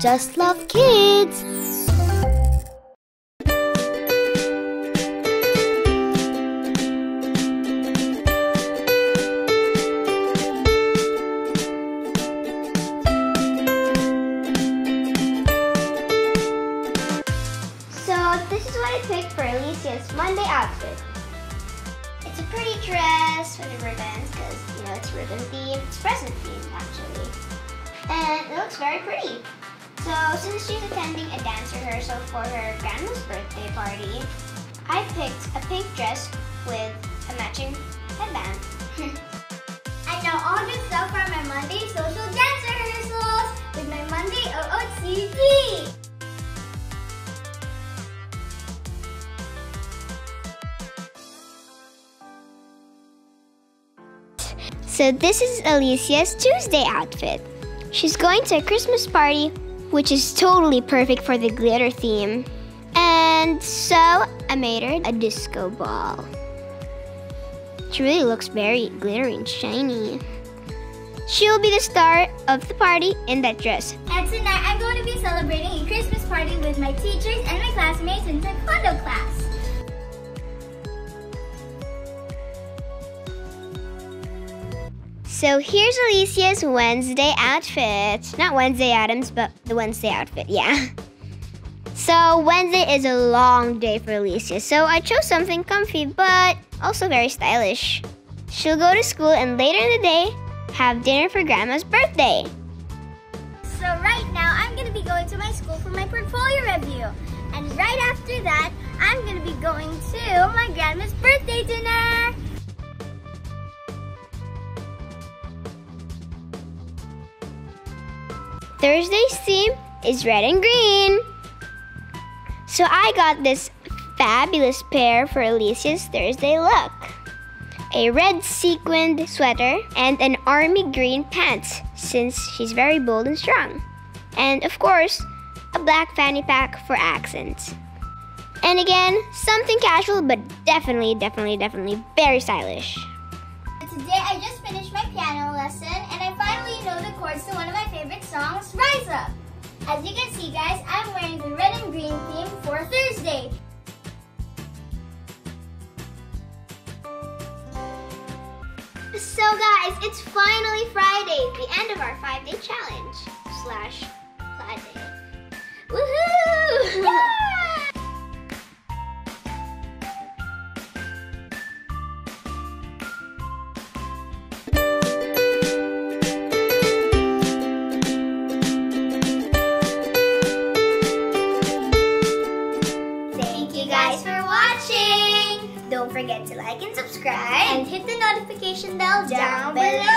Just love kids. So this is what I picked for Elisia's Monday outfit. It's a pretty dress with ribbons because you know it's ribbon themed, it's present themed actually. And it looks very pretty. So since she's attending a dance rehearsal for her grandma's birthday party, I picked a pink dress with a matching headband. And now all good stuff for my Monday social dance rehearsals with my Monday OOTD. So this is Elisia's Tuesday outfit. She's going to a Christmas party, which is totally perfect for the glitter theme. And so I made her a disco ball. She really looks very glittery and shiny. She'll be the star of the party in that dress. And tonight I'm going to be celebrating a Christmas party with my teachers and my classmates in taekwondo class. So here's Elisia's Wednesday outfit. Not Wednesday Addams, but the Wednesday outfit, yeah. So Wednesday is a long day for Elisia, so I chose something comfy but also very stylish. She'll go to school and later in the day have dinner for grandma's birthday. So right now I'm to be going to my school for my portfolio review. And right after that, I'm to be going to my grandma's birthday Thursday's theme is red and green. So I got this fabulous pair for Elisia's Thursday look. A red sequined sweater and an army green pants since she's very bold and strong. And of course, a black fanny pack for accents. And again, something casual but definitely, definitely, definitely very stylish. Today I just finished my piano lesson and I know the chords to one of my favorite songs, Rise Up. As you can see guys, I'm wearing the red and green theme for Thursday. So guys, it's finally Friday, the end of our five-day challenge slash plaid day. Thank you guys for watching! Don't forget to like and subscribe. And hit the notification bell down, Down below.